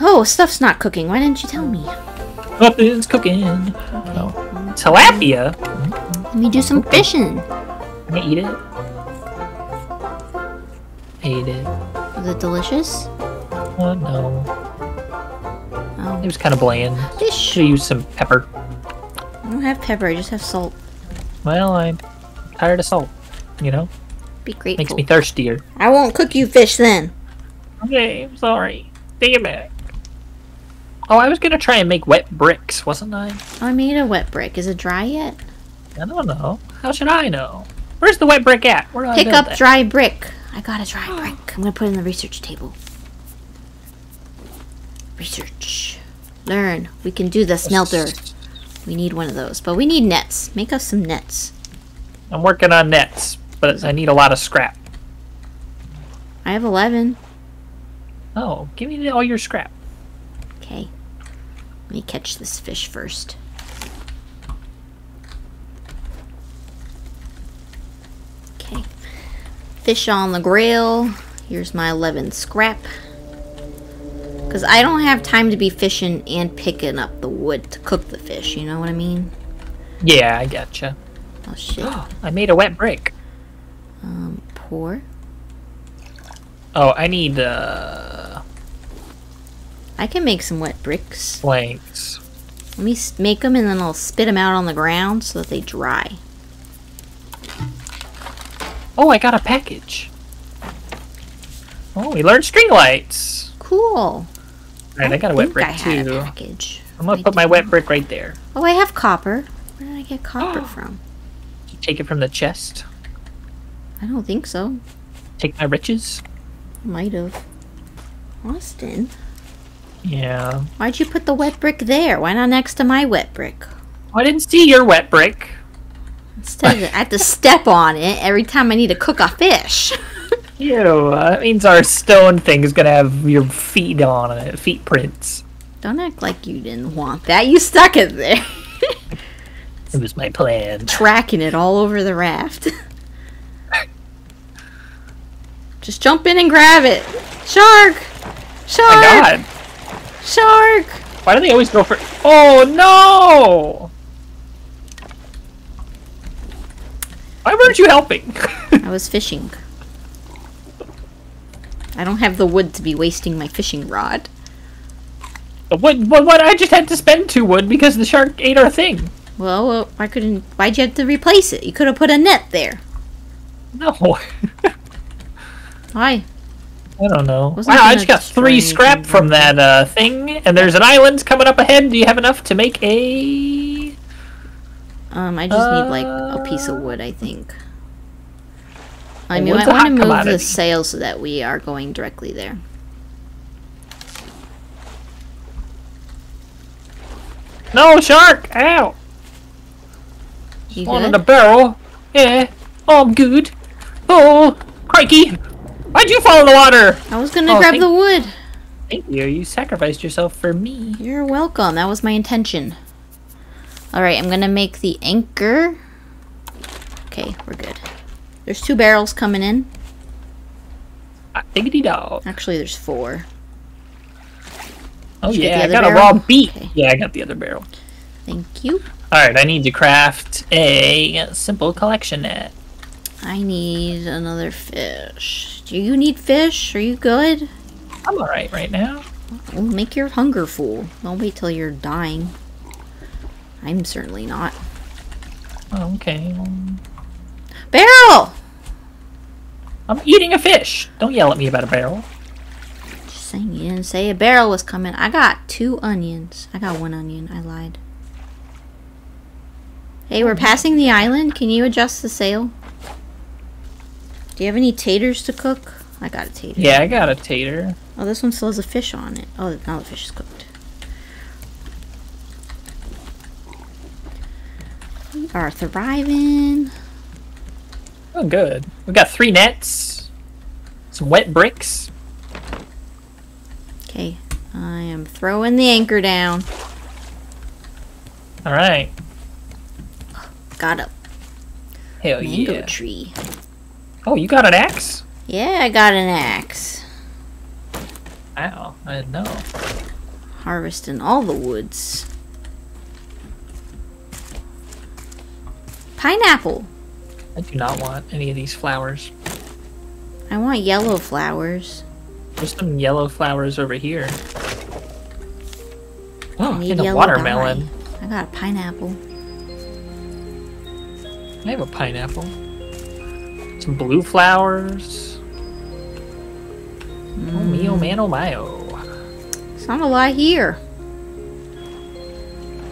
Oh, stuff's not cooking. Why didn't you tell me? Nothing's cooking. Oh. Tilapia? Let me do some fishing. Can I eat it? I Ate it. Was it delicious? Oh no. Oh, It was kind of bland. fish. Should have used some pepper. I don't have pepper. I just have salt. Well, I'm tired of salt. You know? Be grateful. Makes me thirstier. I won't cook you fish then. Okay, I'm sorry. Damn it. Oh, I was gonna try and make wet bricks, wasn't I? I made a wet brick. Is it dry yet? I don't know. How should I know? Where's the wet brick at? Where do Pick build up that? dry brick. I got a dry brick. I'm gonna put it in the research table. Research. Learn. We can do the smelter. We need one of those. But we need nets. Make us some nets. I'm working on nets, but I need a lot of scrap. I have 11. Oh, give me all your scrap. Okay. Let me catch this fish first. Okay. Fish on the grill. Here's my 11 scrap. Because I don't have time to be fishing and picking up the wood to cook the fish. You know what I mean? Yeah, I gotcha. Oh, shit. I made a wet brick. Um, pour. Oh, I need uh I can make some wet bricks. planks. Let me make them and then I'll spit them out on the ground so that they dry. Oh, I got a package. Oh, we learned string lights. Cool. Alright, I got a wet brick I had a too. package. I'm gonna I put my wet brick right there. Oh, I have copper. Where did I get copper from? Take it from the chest. I don't think so. Take my riches. Might have. Austin, Yeah. why'd you put the wet brick there? Why not next to my wet brick? Oh, I didn't see your wet brick. Instead, of, I have to step on it every time I need to cook a fish. Ew, that means our stone thing is gonna have your feet on it, feet prints. don't act like you didn't want that. You stuck it there, It was my plan. tracking it all over the raft. Just jump in and grab it. Shark! Shark! my god. Shark! Why do they always go for. Oh no! Why weren't you helping? I was fishing. I don't have the wood to be wasting my fishing rod. what, what, what? I just had to spend two wood because the shark ate our thing. Well, well, why couldn't? Why'd you have to replace it? You could have put a net there. No. Why? I don't know. Wasn't wow, I just got three scrap from that uh, thing, and there's an island coming up ahead. Do you have enough to make a? Um, I just need like a piece Uh, of wood. I think. I mean, I want to move the sail so that we are going directly there. No shark! Ow! You One in a barrel. Yeah. Oh, I'm good. Oh, crikey! Why'd you fall in the water? I was gonna Oh, grab the wood. Thank you. You sacrificed yourself for me. You're welcome. That was my intention. All right, I'm gonna make the anchor. Okay, we're good. There's two barrels coming in. Ah, Diggity dog. Actually, there's four. Oh Did yeah, I got other a raw barrel? beet. Okay. Yeah, I got the other barrel. Thank you. All right, I need to craft a simple collection net. I need another fish. Do you need fish? Are you good? I'm all right right now. Well, make your hunger full. Don't wait till you're dying. I'm certainly not. Okay. Barrel! I'm eating a fish. Don't yell at me about a barrel. Just saying, you didn't say a barrel was coming. I got two onions. I got one onion. I lied. Hey, we're passing the island. Can you adjust the sail? Do you have any taters to cook? I got a tater. Yeah, I got a tater. Oh, this one still has a fish on it. Oh, now the fish is cooked. We are thriving. Oh, good. We got three nets, some wet bricks. Okay, I am throwing the anchor down. All right. Got a Hell mango yeah. tree. Oh, you got an axe? Yeah, I got an axe. Wow, I didn't know. Harvesting all the woods. Pineapple. I do not want any of these flowers. I want yellow flowers. There's some yellow flowers over here. Oh, I need and a watermelon. dye. I got a pineapple. I have a pineapple. Some blue flowers. Oh me, oh man, oh my, oh. It's not a lot here.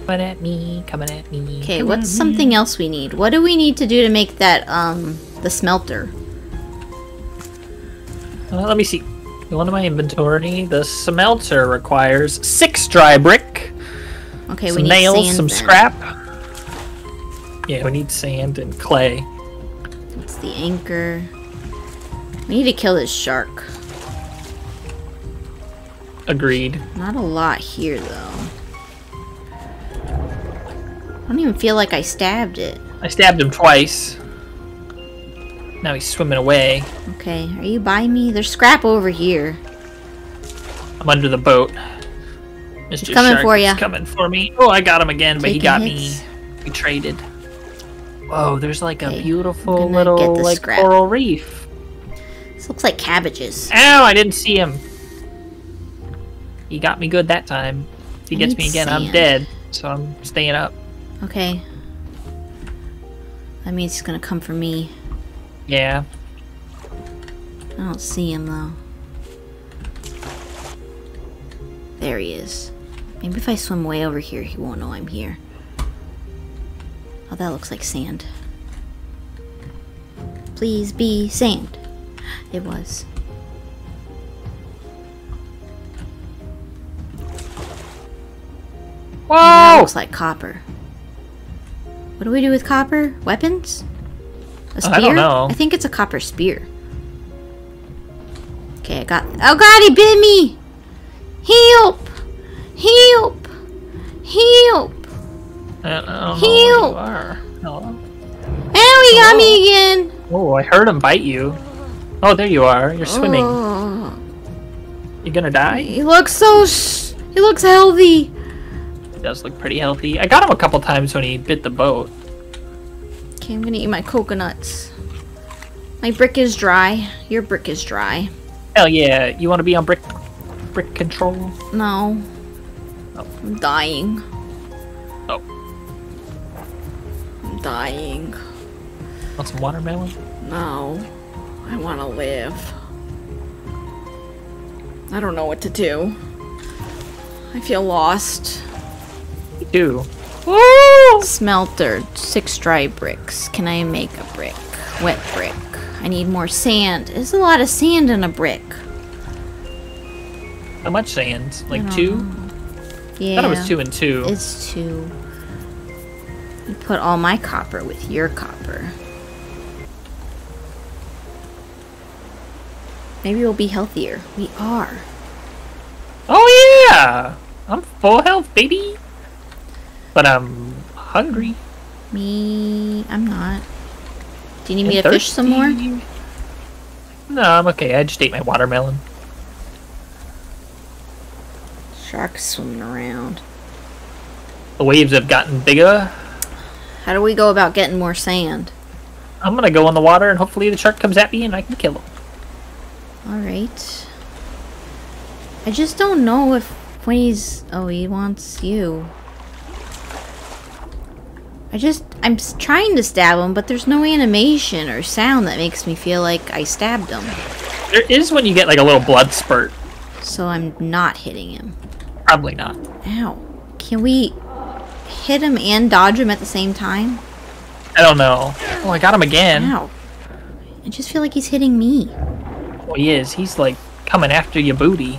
Coming at me, coming at me. Okay, what's at me. something else we need? What do we need to do to make that, um, the smelter? Uh, let me see. Go into my inventory. The smelter requires six dry brick, Okay, we need nails, sand some then. scrap. Yeah, we need sand and clay. It's the anchor. We need to kill this shark. Agreed. Not a lot here, though. I don't even feel like I stabbed it. I stabbed him twice. Now he's swimming away. Okay, are you by me? There's scrap over here. I'm under the boat. Mr. He's coming Shark for you. coming for me. Oh, I got him again, but he got hits. me. We traded. Whoa, there's like a Okay, beautiful little like scrap. coral reef. This looks like cabbages. Ow, I didn't see him. He got me good that time. If he I gets me again, I'm dead. So I'm staying up. Okay. That means he's gonna come for me. Yeah. I don't see him though. There he is. Maybe if I swim way over here, he won't know I'm here. Oh, that looks like sand. Please be sand. It was. Whoa! That looks like copper. What do we do with copper? Weapons? A spear? I don't know. I think it's a copper spear. Okay, I got. Oh god, he bit me! Help! Help! Help! I don't, I don't know where you are. Hello? Got me again! Oh, I heard him bite you. Oh, there you are. You're swimming. Oh, You gonna die? he looks so. He looks healthy. He does look pretty healthy. I got him a couple times when he bit the boat. Okay, I'm gonna eat my coconuts. My brick is dry. Your brick is dry. Hell yeah! You want to be on brick brick control? No. Oh. I'm dying. Dying. want some watermelon? No. I want to live. I don't know what to do. I feel lost. Me too. Smelter, six dry bricks. Can I make a brick? Wet brick. I need more sand. There's a lot of sand in a brick. How much sand? Like don't two? Yeah. I thought it was two and two. It's two. You put all my copper with your copper. Maybe we'll be healthier. We are. Oh yeah! I'm full health, baby. But I'm hungry. Me, I'm not. Do you need me and to fish some more? No, I'm okay. I just ate my watermelon. Sharks swimming around. The waves have gotten bigger. How do we go about getting more sand? I'm gonna go in the water and hopefully the shark comes at me and I can kill him. Alright. I just don't know if when he's. Oh, he wants you. I just. I'm trying to stab him, but there's no animation or sound that makes me feel like I stabbed him. There is when you get like a little blood spurt. So I'm not hitting him. Probably not. Ow. Can we hit him and dodge him at the same time? I don't know. Oh, I got him again. Ow. I just feel like he's hitting me. Oh, he is. He's like coming after your booty.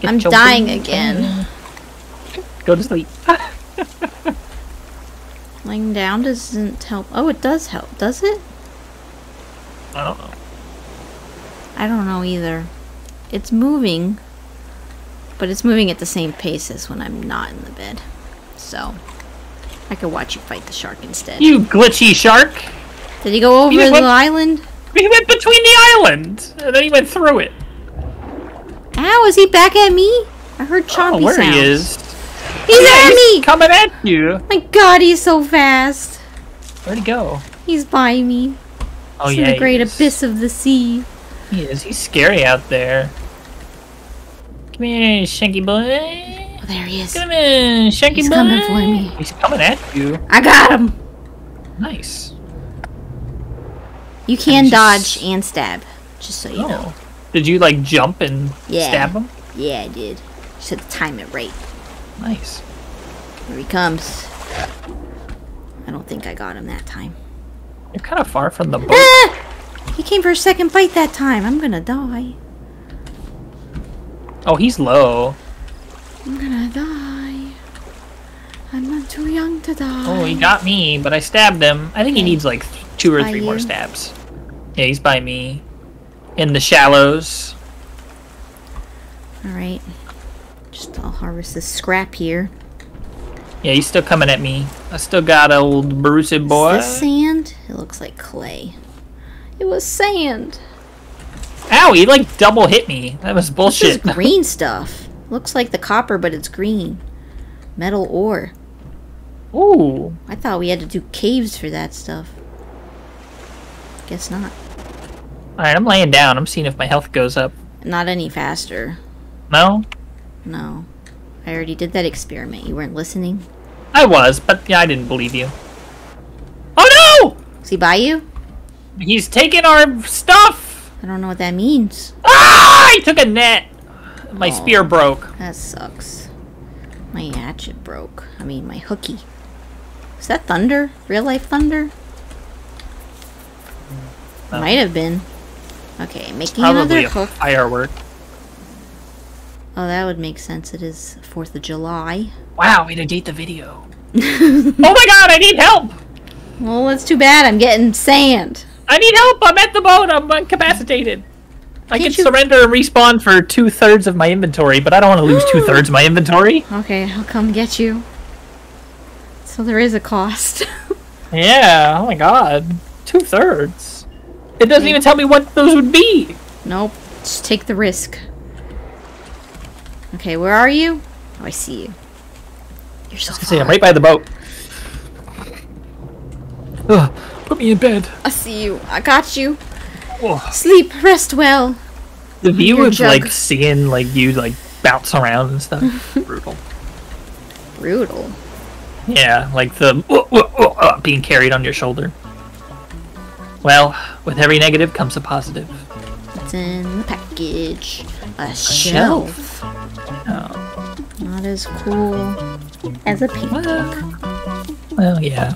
Get I'm your dying booty. again. Go to sleep. Laying down doesn't help. Oh, it does help. Does it? I don't know. I don't know either. It's moving, but it's moving at the same pace as when I'm not in the bed. So, I could watch you fight the shark instead. You glitchy shark! Did he go over You the went- island? He went between the island, and then he went through it. Ow, is he back at me? I heard chompy Oh, chompy where sounds. he is? He's at me! Coming at you. My god, he's so fast. Where'd he go? He's by me. Oh He's yeah, in the great abyss of the sea. He is. He's scary out there. Come here, Shanky boy. There he is. Come here, Shanky He's boy. coming for me. He's coming at you. I got him. Nice. You can just- dodge and stab, just so you know. Oh. Did you like jump and Yeah. stab him? Yeah, I did. Just had to time it right. Nice. Here he comes. I don't think I got him that time. You're kind of far from the boat. Ah! He came for a second bite that time. I'm gonna die. Oh, he's low. I'm gonna die. I'm not too young to die. Oh, he got me, but I stabbed him. I think he needs like two or By three more stabs. Yeah, he's by me. In the shallows. Alright. Just I'll harvest this scrap here. Yeah, he's still coming at me. I still got a old Brucey boy. Is this sand? It looks like clay. It was sand. Ow, he like double hit me. That was This bullshit. green stuff. Looks like the copper, but it's green. Metal ore. Ooh. I thought we had to do caves for that stuff. Guess not. Alright, I'm laying down. I'm seeing if my health goes up. Not any faster. No? No. I already did that experiment. You weren't listening. I was, but yeah, I didn't believe you. Oh no! Is he by you? He's taking our stuff! I don't know what that means. Ah! He took a net! My spear broke. That sucks. My hatchet broke. I mean, my hooky. Is that thunder? Real life thunder? No. Might have been. Okay, making Probably another firework. Oh, that would make sense. It is 4th of July. Wow, we way to date the video. oh my god, I need help! Well, that's too bad. I'm getting sand. I need help! I'm at the boat! I'm incapacitated! I can you- surrender and respawn for two thirds of my inventory, but I don't want to lose two thirds of my inventory. Okay, I'll come get you. So there is a cost. Yeah, oh my god. Two thirds. It doesn't even tell me what those would be. nope. Just take the risk. Okay, where are you? Oh, I see you. You're so See, far. I'm right by the boat. Ugh, put me in bed. I see you. I got you. Ugh. Sleep. Rest well. The view of jug. like seeing like you like bounce around and stuff. Brutal. Brutal. Yeah, like the uh, uh, uh, uh, being carried on your shoulder. Well, with every negative comes a positive. What's in the package? A shelf. Oh, Not as cool as a paint book. well, yeah.